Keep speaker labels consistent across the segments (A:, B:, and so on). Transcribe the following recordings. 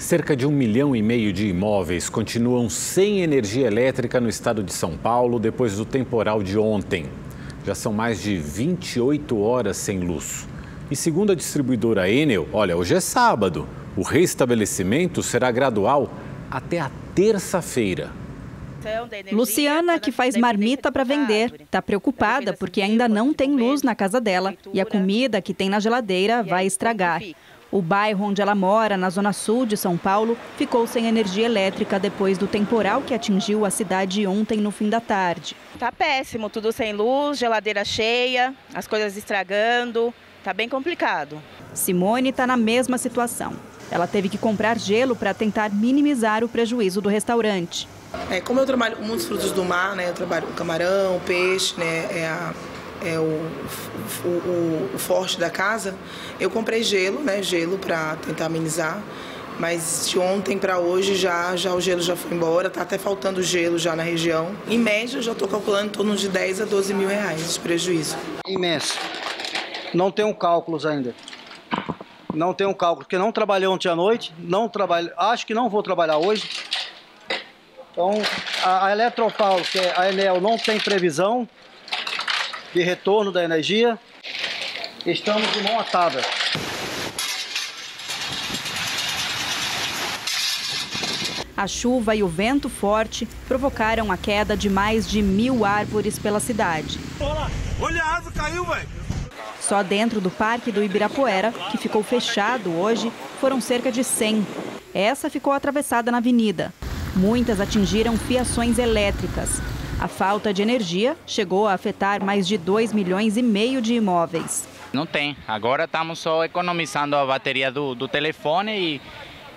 A: Cerca de um milhão e meio de imóveis continuam sem energia elétrica no estado de São Paulo depois do temporal de ontem. Já são mais de 28 horas sem luz. E segundo a distribuidora Enel, olha, hoje é sábado. O restabelecimento será gradual até a terça-feira.
B: Luciana, que faz marmita para vender, está preocupada porque ainda não tem luz na casa dela e a comida que tem na geladeira vai estragar. O bairro onde ela mora, na zona sul de São Paulo, ficou sem energia elétrica depois do temporal que atingiu a cidade ontem no fim da tarde.
C: Tá péssimo, tudo sem luz, geladeira cheia, as coisas estragando, tá bem complicado.
B: Simone está na mesma situação. Ela teve que comprar gelo para tentar minimizar o prejuízo do restaurante.
D: É, como eu trabalho com muitos frutos do mar, né? Eu trabalho com camarão, peixe, né? É a é o, o, o, forte da casa, eu comprei gelo, né? Gelo para tentar amenizar. Mas de ontem para hoje já, já o gelo já foi embora, tá até faltando gelo já na região. Em média, eu já estou calculando em torno de 10 a 12 mil reais de prejuízo.
E: Imenso. Não tenho cálculos ainda. Não tenho cálculo, porque não trabalhei ontem à noite, não trabalho, acho que não vou trabalhar hoje. Então, a, a Eletropaulo, que é a Enel, não tem previsão, de retorno da energia. Estamos de mão atada.
B: A chuva e o vento forte provocaram a queda de mais de mil árvores pela cidade.
F: Olha, a árvore caiu, velho!
B: Só dentro do Parque do Ibirapuera, que ficou fechado hoje, foram cerca de 100. Essa ficou atravessada na avenida. Muitas atingiram fiações elétricas. A falta de energia chegou a afetar mais de 2 milhões e meio de imóveis.
G: Não tem. Agora estamos só economizando a bateria do, do telefone e,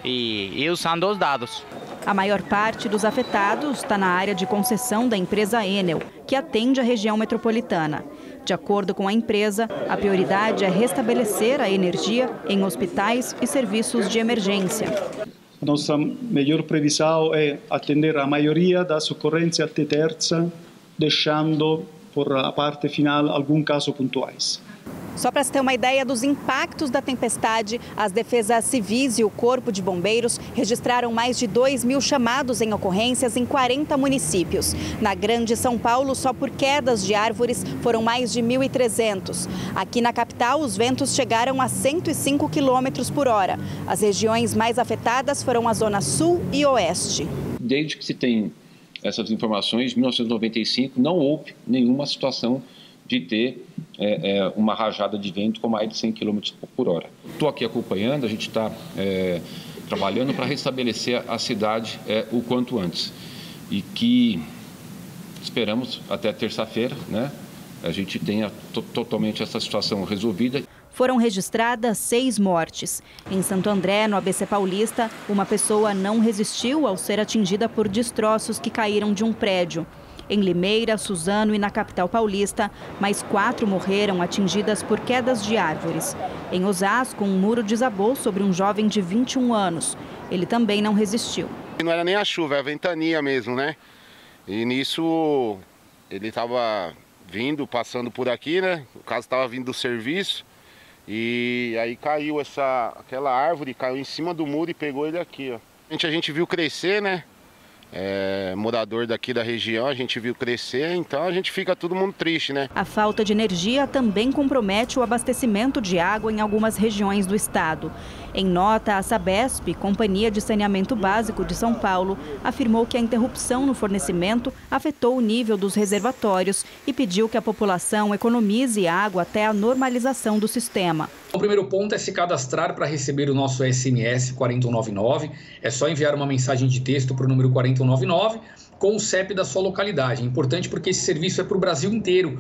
G: e, e usando os dados.
B: A maior parte dos afetados está na área de concessão da empresa Enel, que atende a região metropolitana. De acordo com a empresa, a prioridade é restabelecer a energia em hospitais e serviços de emergência.
H: Nossa melhor previsão é atender a maioria das ocorrências até terça, deixando por a parte final algum caso pontuais.
B: Só para se ter uma ideia dos impactos da tempestade, as defesas civis e o Corpo de Bombeiros registraram mais de 2 mil chamados em ocorrências em 40 municípios. Na Grande São Paulo, só por quedas de árvores foram mais de 1.300. Aqui na capital, os ventos chegaram a 105 quilômetros por hora. As regiões mais afetadas foram a Zona Sul e Oeste.
I: Desde que se tem essas informações, em 1995 não houve nenhuma situação de ter é, é, uma rajada de vento com mais de 100 km por hora. Estou aqui acompanhando, a gente está é, trabalhando para restabelecer a cidade é, o quanto antes. E que esperamos até terça-feira, né? A gente tenha totalmente essa situação resolvida.
B: Foram registradas seis mortes. Em Santo André, no ABC Paulista, uma pessoa não resistiu ao ser atingida por destroços que caíram de um prédio. Em Limeira, Suzano e na capital paulista, mais quatro morreram atingidas por quedas de árvores. Em Osasco, um muro desabou sobre um jovem de 21 anos. Ele também não resistiu.
J: Não era nem a chuva, era a ventania mesmo, né? E nisso ele estava vindo, passando por aqui, né? O caso estava vindo do serviço. E aí caiu essa, aquela árvore, caiu em cima do muro e pegou ele aqui, ó. A gente, a gente viu crescer, né? É, morador daqui da região, a gente viu crescer, então a gente fica todo mundo triste, né?
B: A falta de energia também compromete o abastecimento de água em algumas regiões do estado. Em nota, a Sabesp, Companhia de Saneamento Básico de São Paulo, afirmou que a interrupção no fornecimento afetou o nível dos reservatórios e pediu que a população economize água até a normalização do sistema.
K: O primeiro ponto é se cadastrar para receber o nosso SMS 4199. É só enviar uma mensagem de texto para o número 4199 com o CEP da sua localidade. É importante porque esse serviço é para o Brasil inteiro.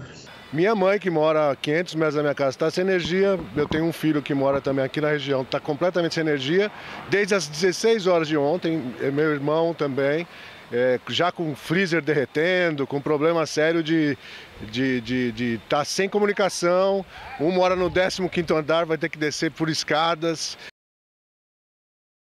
L: Minha mãe, que mora a 500 metros da minha casa, está sem energia. Eu tenho um filho que mora também aqui na região, está completamente sem energia. Desde as 16 horas de ontem, meu irmão também, é, já com freezer derretendo, com problema sério de estar de, de, de tá sem comunicação. Um mora no 15º andar, vai ter que descer por escadas.